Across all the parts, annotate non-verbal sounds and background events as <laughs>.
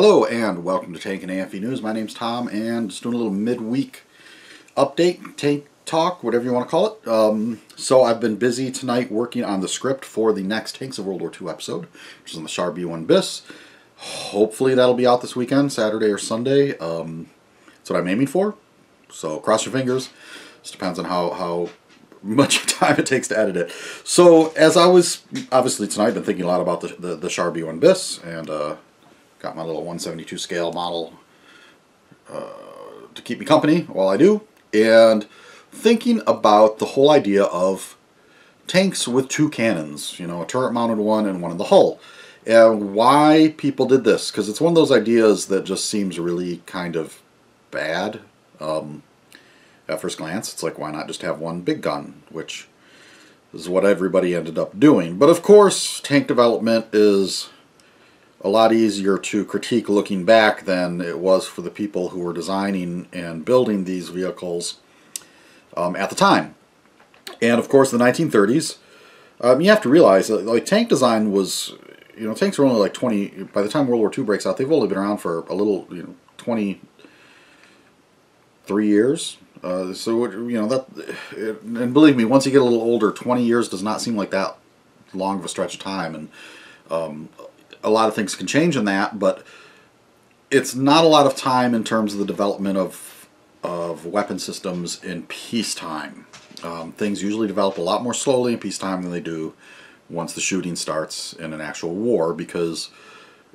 Hello and welcome to Tank and AFV News. My name's Tom and just doing a little midweek update, tank talk, whatever you want to call it. Um, so I've been busy tonight working on the script for the next Tanks of World War II episode, which is on the Char B1 BIS. Hopefully that'll be out this weekend, Saturday or Sunday. Um, that's what I'm aiming for. So cross your fingers. Just depends on how, how much <laughs> time it takes to edit it. So as I was, obviously tonight, I've been thinking a lot about the, the, the Char B1 BIS and uh, got my little 172 scale model uh, to keep me company while I do. And thinking about the whole idea of tanks with two cannons, you know, a turret mounted one and one in the hull. And why people did this, because it's one of those ideas that just seems really kind of bad. Um, at first glance, it's like, why not just have one big gun, which is what everybody ended up doing. But of course, tank development is a lot easier to critique looking back than it was for the people who were designing and building these vehicles um, at the time. And of course, the 1930s, um, you have to realize that like tank design was, you know, tanks were only like 20. By the time World War II breaks out, they've only been around for a little, you know, 23 years. Uh, so you know that, and believe me, once you get a little older, 20 years does not seem like that long of a stretch of time, and um, a lot of things can change in that, but it's not a lot of time in terms of the development of of weapon systems in peacetime. Um, things usually develop a lot more slowly in peacetime than they do once the shooting starts in an actual war because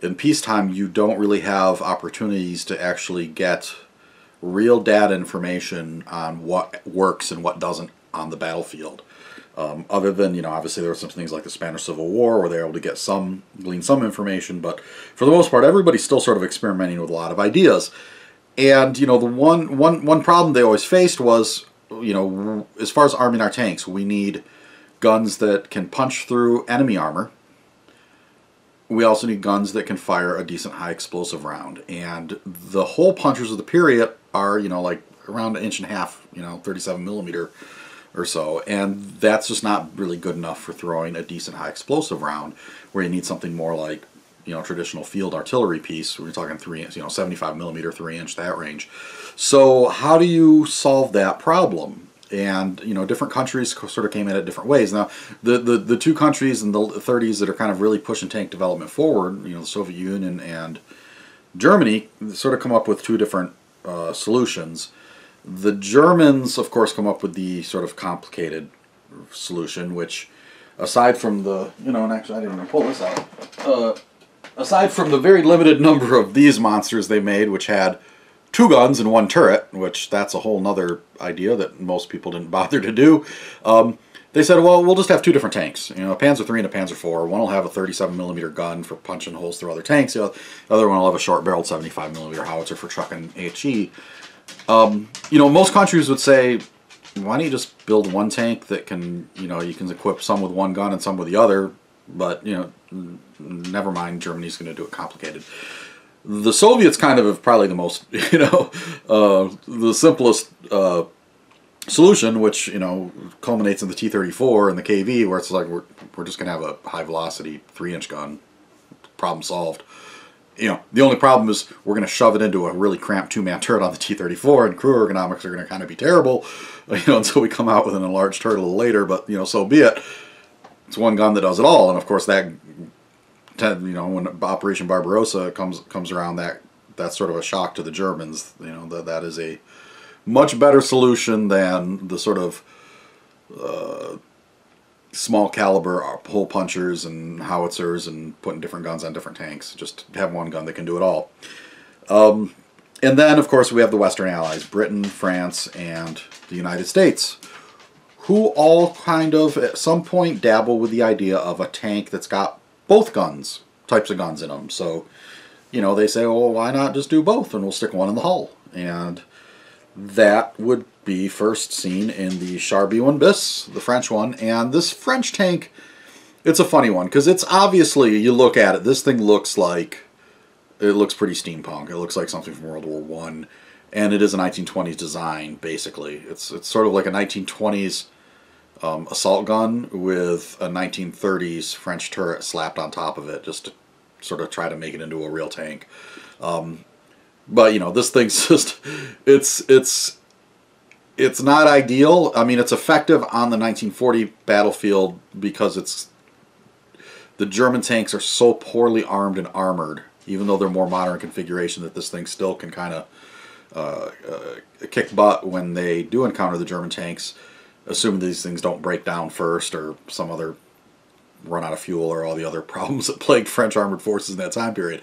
in peacetime you don't really have opportunities to actually get real data information on what works and what doesn't on the battlefield. Um, other than, you know, obviously there were some things like the Spanish Civil War where they were able to get some, glean some information, but for the most part, everybody's still sort of experimenting with a lot of ideas. And you know the one one one problem they always faced was you know as far as arming our tanks, we need guns that can punch through enemy armor. We also need guns that can fire a decent high explosive round. And the hole punchers of the period are you know like around an inch and a half, you know, 37 millimeter or so, and that's just not really good enough for throwing a decent high explosive round. Where you need something more like you know traditional field artillery piece. We're talking three, you know, 75 millimeter, three inch that range. So how do you solve that problem? And you know, different countries sort of came at it different ways. Now, the, the the two countries in the 30s that are kind of really pushing tank development forward, you know, the Soviet Union and Germany, sort of come up with two different uh, solutions. The Germans, of course, come up with the sort of complicated solution, which, aside from the, you know, and actually I didn't even pull this out. Uh, aside from the very limited number of these monsters they made, which had two guns and one turret, which that's a whole nother idea that most people didn't <laughs> bother to do. Um, they said, well, we'll just have two different tanks. You know, a Panzer III and a Panzer IV. One will have a 37 millimeter gun for punching holes through other tanks. The other one will have a short-barreled 75 millimeter howitzer for trucking HE. Um, you know, most countries would say, why don't you just build one tank that can, you know, you can equip some with one gun and some with the other, but, you know, never mind, Germany's going to do it complicated. The Soviets kind of have probably the most, <laughs> you know, uh, the simplest uh, solution, which, you know, culminates in the T-34 and the KV, where it's like we're, we're just going to have a high-velocity 3-inch gun. Problem solved. You know, the only problem is we're going to shove it into a really cramped two-man turret on the T-34, and crew ergonomics are going to kind of be terrible, <laughs> you know, until we come out with an enlarged turret a little later, but, you know, so be it. It's one gun that does it all, and of course that you know, when Operation Barbarossa comes comes around, that that's sort of a shock to the Germans. You know, that that is a much better solution than the sort of uh, small caliber hole punchers and howitzers and putting different guns on different tanks. Just have one gun that can do it all. Um, and then, of course, we have the Western Allies, Britain, France, and the United States, who all kind of, at some point, dabble with the idea of a tank that's got both guns, types of guns in them. So, you know, they say, well, why not just do both and we'll stick one in the hull. And that would be first seen in the Char B1 bis, the French one. And this French tank, it's a funny one because it's obviously, you look at it, this thing looks like, it looks pretty steampunk. It looks like something from World War One, and it is a 1920s design, basically. It's, it's sort of like a 1920s um, assault gun with a 1930s French turret slapped on top of it just to sort of try to make it into a real tank. Um, but you know, this thing's <laughs> just it's it's it's not ideal. I mean, it's effective on the 1940 battlefield because it's the German tanks are so poorly armed and armored, even though they're more modern configuration, that this thing still can kind of uh, uh, kick butt when they do encounter the German tanks, assuming these things don't break down first or some other run out of fuel or all the other <laughs> problems that plagued French armored forces in that time period.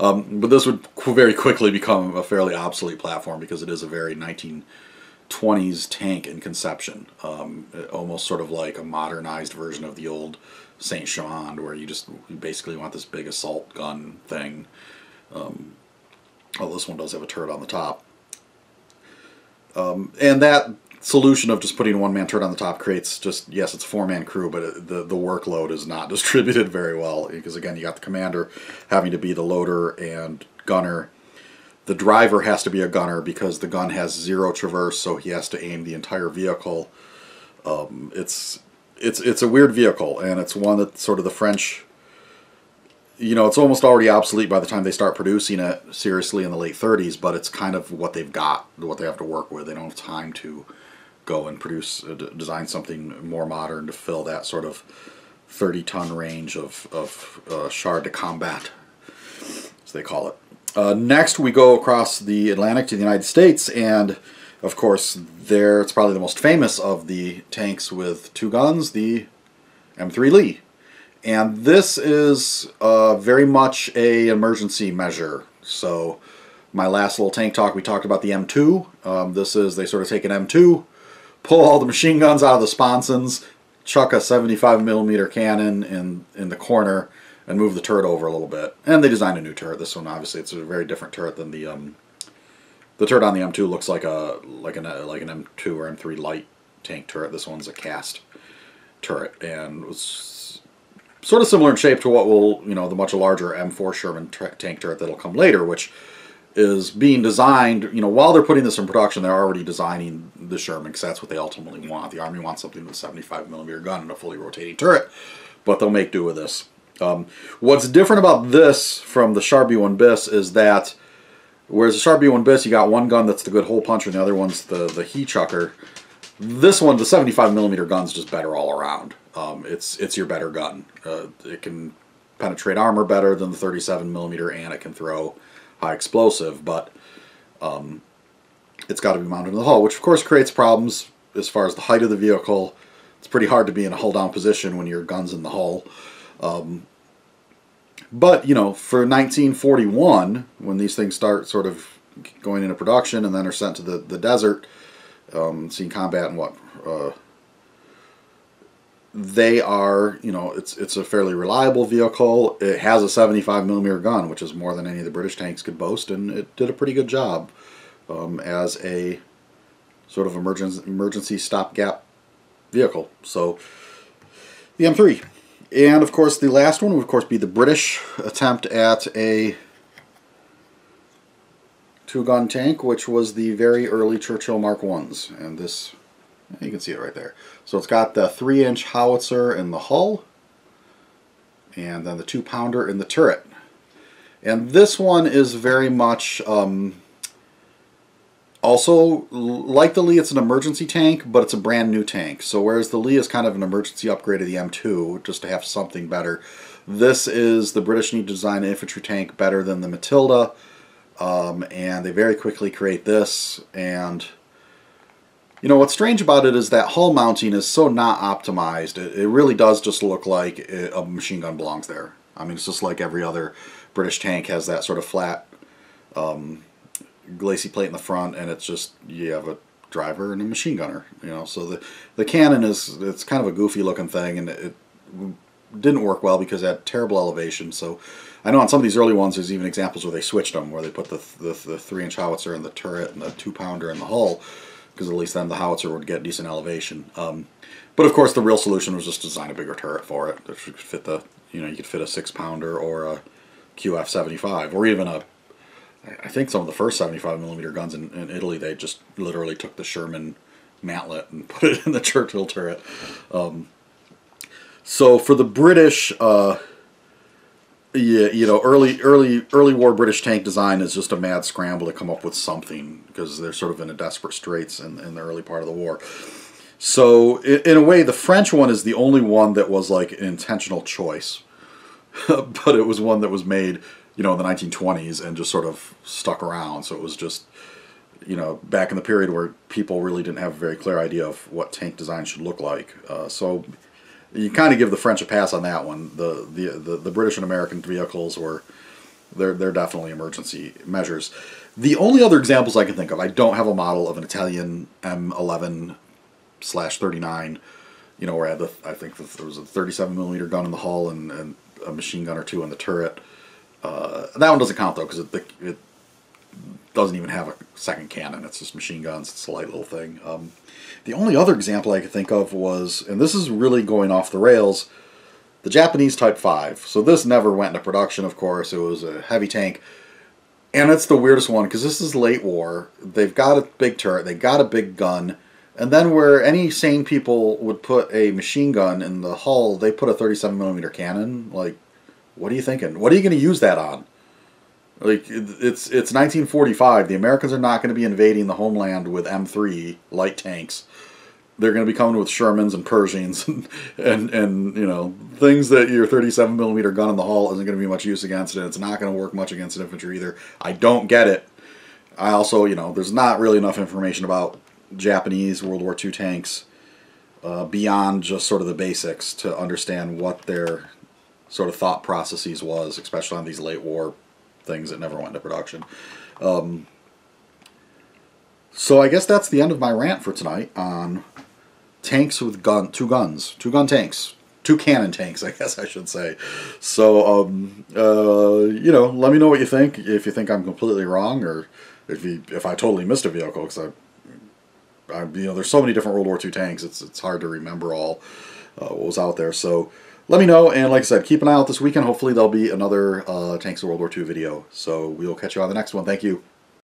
Um, but this would very quickly become a fairly obsolete platform because it is a very 1920s tank in conception, um, almost sort of like a modernized version of the old Saint Chamond, where you just you basically want this big assault gun thing. Um, oh, this one does have a turret on the top. Um, and that solution of just putting one man turret on the top creates just yes it's a four man crew but it, the the workload is not <laughs> distributed very well because again you got the commander having to be the loader and gunner the driver has to be a gunner because the gun has zero traverse so he has to aim the entire vehicle um, it's it's it's a weird vehicle and it's one that sort of the French you know, it's almost already obsolete by the time they start producing it seriously in the late 30s, but it's kind of what they've got, what they have to work with. They don't have time to go and produce, uh, design something more modern to fill that sort of 30 ton range of, of uh, char de combat, as they call it. Uh, next, we go across the Atlantic to the United States, and of course, there it's probably the most famous of the tanks with two guns, the M3 Lee. And this is uh, very much a emergency measure. So my last little tank talk, we talked about the M2. Um, this is, they sort of take an M2, pull all the machine guns out of the sponsons, chuck a 75 millimeter cannon in, in the corner, and move the turret over a little bit. And they designed a new turret. This one, obviously, it's a very different turret than the um, the turret on the M2 looks like a like an like an M2 or M3 light tank turret. This one's a cast turret and was sort of similar in shape to what will you know the much larger M4 Sherman tank turret that'll come later, which is being designed, you know, while they're putting this in production, they're already designing the Sherman because that's what they ultimately want. The Army wants something with a 75 millimeter gun and a fully rotating turret, but they'll make do with this. Um, what's different about this from the Char B1 Bis is that whereas the Char B1 Bis, you got one gun that's the good hole puncher and the other one's the, the he chucker. This one, the 75 millimeter gun's just better all around. Um, it's it's your better gun. Uh, it can penetrate armor better than the 37 millimeter, and it can throw high explosive, but um, it's got to be mounted in the hull, which of course creates problems as far as the height of the vehicle. It's pretty hard to be in a hull down position when your gun's in the hull. Um, but, you know, for 1941, when these things start sort of going into production and then are sent to the, the desert, um, seeing combat and what, uh, they are, you know, it's it's a fairly reliable vehicle. It has a 75 millimeter gun, which is more than any of the British tanks could boast, and it did a pretty good job um, as a sort of emergency emergency stopgap vehicle. So the M3, and of course the last one would of course be the British attempt at a two-gun tank, which was the very early Churchill Mark Ones, and this you can see it right there. So it's got the 3-inch howitzer in the hull, and then the 2-pounder in the turret. And this one is very much um, also like the Lee. It's an emergency tank, but it's a brand new tank. So whereas the Lee is kind of an emergency upgrade of the M2, just to have something better, this is the British need to design an infantry tank better than the Matilda, um, and they very quickly create this and you know, what's strange about it is that hull mounting is so not optimized. It, it really does just look like it, a machine gun belongs there. I mean, it's just like every other British tank has that sort of flat um, glacis plate in the front, and it's just, you have a driver and a machine gunner, you know. So the, the cannon is, it's kind of a goofy looking thing, and it didn't work well because it had terrible elevation. So I know on some of these early ones, there's even examples where they switched them, where they put the, the, the three inch howitzer in the turret and the two pounder in the hull because at least then the howitzer would get decent elevation. Um, but of course, the real solution was just to design a bigger turret for it. If you could fit the, you know, you could fit a six pounder or a QF 75 or even a. I think some of the first 75 millimeter guns in, in Italy, they just literally took the Sherman mantlet and <laughs> put it in the Churchill turret. Um, so for the British, uh, Yeah, you know, early early early war British tank design is just a mad scramble to come up with something because they're sort of in a desperate straits in, in the early part of the war. So in, in a way, the French one is the only one that was like an intentional choice, <laughs> but it was one that was made, you know, in the 1920s and just sort of stuck around. So it was just, you know, back in the period where people really didn't have a very clear idea of what tank design should look like. Uh, so you kind of give the French a pass on that one. The, the the the British and American vehicles were they're they're definitely emergency measures. The only other examples I can think of, I don't have a model of an Italian M11 slash 39. You know, where I had the I think there was a 37 millimeter gun in the hull and, and a machine gun or two in the turret. Uh, that one doesn't count though because it, it doesn't even have a second cannon. It's just machine guns. It's a light little thing. Um, the only other example I could think of was, and this is really going off the rails, the Japanese Type 5. So this never went into production, of course. It was a heavy tank. And it's the weirdest one because this is late war. They've got a big turret, they got a big gun. And then where any sane people would put a machine gun in the hull, they put a 37 millimeter cannon. Like, what are you thinking? What are you going to use that on? Like it's it's 1945. The Americans are not going to be invading the homeland with M3 light tanks. They're going to be coming with Shermans and Pershings <laughs> and, and and you know things that your 37 millimeter gun in the hull isn't going to be much use against, and it's not going to work much against infantry either. I don't get it. I also you know there's not really enough information about Japanese World War II tanks uh, beyond just sort of the basics to understand what their sort of thought processes was, especially on these late war things that never went into production. Um, so I guess that's the end of my rant for tonight on tanks with gun, two guns, two gun tanks, two cannon tanks, <laughs> I guess I should say. So, um, uh, you know, let me know what you think. If you think I'm completely wrong, or if you if I totally missed a vehicle, because I, I, you know, there's so many different World War II tanks. It's it's hard to remember all uh, what was out there. So let me know. And like I said, keep an eye out this weekend. Hopefully there'll be another uh, Tanks of World War II video. So we'll catch you on the next one. Thank you.